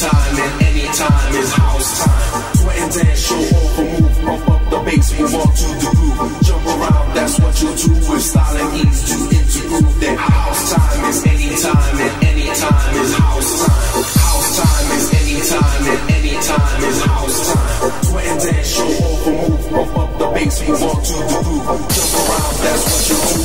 time and any time is house time. Sweat and dance, show over, move, bump up the bass, move on to the groove. Jump around, that's what you do with style and ease to improve. That house time is any time and any time is house time. House time is any time and any time is house time. Sweat and dance, show over, move, bump up the bass, move on to the groove. Jump around, that's what you do.